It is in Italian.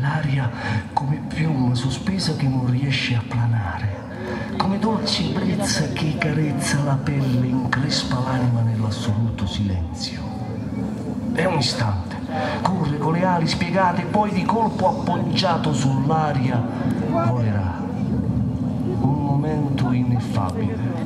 l'aria come piuma sospesa che non riesce a planare, come dolce brezza che carezza la pelle, increspa l'anima nell'assoluto silenzio. È un istante, corre con le ali spiegate, poi di colpo appoggiato sull'aria volerà. Un momento ineffabile